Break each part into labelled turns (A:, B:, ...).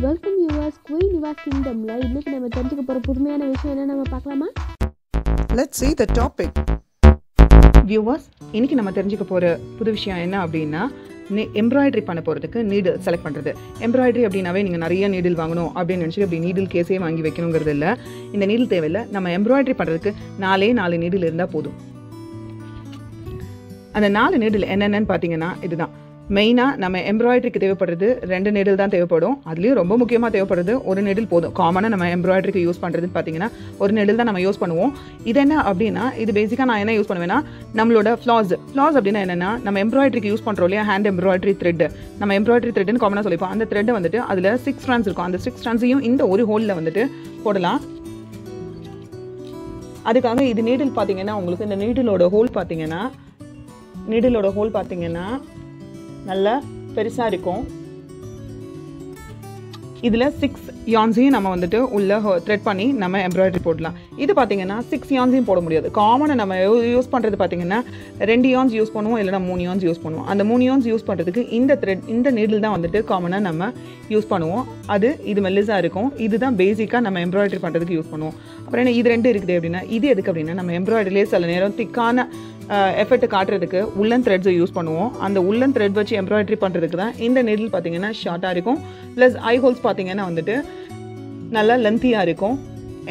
A: Welcome viewers queen Nivas கிங்டமில் இன்றைக்கி நம்ம தெரிஞ்சுக்க போகிற புதுமையான விஷயம் என்ன நம்ம பார்க்கலாமா?
B: Let's see the topic. Viewers இன்னைக்கு நம்ம தெரிஞ்சுக்க போகிற புது விஷயம் என்ன அப்படின்னா எம்ப்ராய்டரி பண்ண போகிறதுக்கு நீடில் செலக்ட் பண்ணுறது எம்ப்ராய்டரி அப்படின்னாவே நீங்கள் நிறைய நீடில் வாங்கணும் அப்படின்னு நினச்சி அப்படி நீடில் கேஸே வாங்கி வைக்கணுங்கிறது இல்லை. இந்த நீடில் தேவையில்லை. நம்ம எம்ப்ராய்டரி பண்ணுறதுக்கு நாலே நாலு நீடில் இருந்தால் போதும். அந்த நாலு நீடில் என்னென்னு பார்த்தீங்கன்னா இதுதான். மெயினாக நம்ம எம்ப்ராய்டரிக்கு தேவைப்படுறது ரெண்டு நெடில் தான் தேவைப்படும். அதுலேயும் ரொம்ப முக்கியமாக தேவைப்படுறது ஒரு நெடில் போதும். காமனாக நம்ம எம்ப்ராய்டரிக்கு யூஸ் பண்ணுறதுன்னு பார்த்தீங்கன்னா ஒரு நெடில் தான் நம்ம யூஸ் பண்ணுவோம். இது என்ன அப்படின்னா இது பேசிக்காக நான் என்ன யூஸ் பண்ணுவேன்னா நம்மளோட ஃப்ளாஸ் ஃப்ளாஸ் அப்படின்னா என்னென்னா நம்ம எம்ப்ராய்டரிக்கு யூஸ் பண்ணுறோம் இல்லையா? ஹேண்ட் எம்ப்ராய்டரி த்ரெட் நம்ம எம்ப்ராய்டரி த்ரெட்னு காமனாக சொல்லிப்போம். அந்த த்ரெட்டை வந்துட்டு அதில் சிக்ஸ் ஸ்ட்ரான்ஸ் இருக்கும். அந்த சிக்ஸ் ஸ்ட்ரான்ஸையும் இந்த ஒரு ஹோலில் வந்துட்டு போடலாம். அதுக்காக இது நீடில் பார்த்தீங்கன்னா உங்களுக்கு இந்த நீடிலோட ஹோல் பார்த்தீங்கன்னா நீடிலோட ஹோல் பார்த்தீங்கன்னா நல்லா பெருசாக இருக்கும். இதில் சிக்ஸ் யான்ஸையும் நம்ம வந்துட்டு உள்ள த்ரெட் பண்ணி நம்ம எம்ப்ராய்டரி போடலாம். இது பார்த்திங்கன்னா சிக்ஸ் யான்ஸையும் போட முடியாது. காமனாக நம்ம யூஸ் பண்ணுறது பார்த்தீங்கன்னா ரெண்டு யான்ஸ் யூஸ் பண்ணுவோம் இல்லைனா மூணு யான்ஸ் யூஸ் பண்ணுவோம். அந்த மூணு யான்ஸ் யூஸ் பண்ணுறதுக்கு இந்த த்ரெட் இந்த நீடில் தான் வந்துட்டு காமனாக நம்ம யூஸ் பண்ணுவோம். அது இது மெல்லிஸாக இருக்கும். இதுதான் பேசிக்காக நம்ம எம்ப்ராய்டரி பண்ணுறதுக்கு யூஸ் பண்ணுவோம். அப்புறம் என்ன இது ரெண்டு இருக்குது அப்படின்னா இது எதுக்கு அப்படின்னா நம்ம எம்ப்ராய்டரிலே சில நேரம் திக்கான எஃபெக்ட் காட்டுறதுக்கு உள்ளன் த்ரெட்ஸை யூஸ் பண்ணுவோம். அந்த உள்ளன் த்ரெட் வச்சு எம்ப்ராய்டரி பண்ணுறதுக்கு தான் இந்த நெடில் பார்த்தீங்கன்னா ஷார்ட்டாக இருக்கும். ப்ளஸ் ஐ ஹோல்ஸ் பார்த்தீங்கன்னா வந்துட்டு நல்லா லென்த்தியாக இருக்கும்.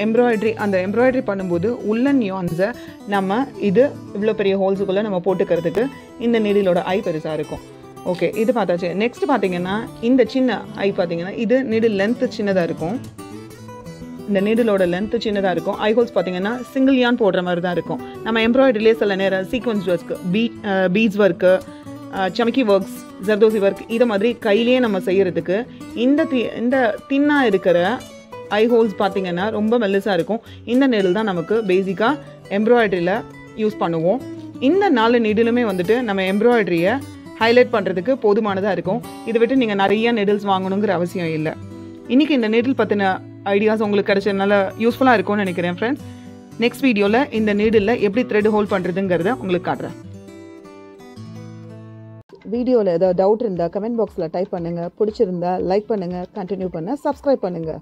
B: எம்ப்ராய்டரி அந்த எம்ப்ராய்டரி பண்ணும்போது உள்ளன் யான்ஸை நம்ம இது இவ்வளோ பெரிய ஹோல்ஸுக்குள்ளே நம்ம போட்டுக்கிறதுக்கு இந்த நெடிலோட ஐ பெருசாக இருக்கும். ஓகே இது பார்த்தாச்சு. நெக்ஸ்ட் பார்த்தீங்கன்னா இந்த சின்ன ஐ பார்த்தீங்கன்னா இது நெடில் லென்த்து சின்னதாக இருக்கும். இந்த நீடலோட லென்த்து சின்னதாக இருக்கும். ஐ ஹோல்ஸ் பார்த்தீங்கன்னா சிங்கிள் யான் போடுற மாதிரி தான் இருக்கும். நம்ம எம்ப்ராய்டரிலே சில நேரம் sequence work bee beads work chamki works zardozi work இதை மாதிரி கையிலேயே நம்ம செய்கிறதுக்கு இந்த தி இந்த தின்னாக இருக்கிற ஐ ஹோல்ஸ் பார்த்தீங்கன்னா ரொம்ப மெல்லிஸாக இருக்கும். இந்த நெடில் தான் நமக்கு பேசிக்காக எம்ப்ராய்டரியில் யூஸ் பண்ணுவோம். இந்த நாலு நெடிலுமே வந்துட்டு நம்ம எம்ப்ராய்டரியை ஹைலைட் பண்ணுறதுக்கு போதுமானதாக இருக்கும். இதை விட்டு நீங்கள் நிறைய நெடில்ஸ் வாங்கணுங்கிற அவசியம் இல்லை. இன்றைக்கி இந்த நெடில் பற்றின ஐடியாஸ் உங்களுக்கு கிடைச்சதுனால யூஸ்ஃபுல்லாக இருக்கும்னு நினைக்கிறேன் ஃப்ரெண்ட்ஸ் நெக்ஸ்ட் வீடியோவில் இந்த நீடில் எப்படி த்ரெட் ஹோல்ட் பண்ணுறதுங்கிறத உங்களுக்கு காட்டுறேன். வீடியோவில் ஏதாவது டவுட் இருந்தால் கமெண்ட் பாக்ஸில் டைப் பண்ணுங்கள் பிடிச்சிருந்தா லைக் பண்ணுங்கள் கண்டினியூ பண்ண சப்ஸ்கிரைப் பண்ணுங்கள்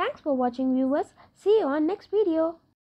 A: தேங்க்ஸ் ஃபார் வாட்சிங் viewers see you on next video.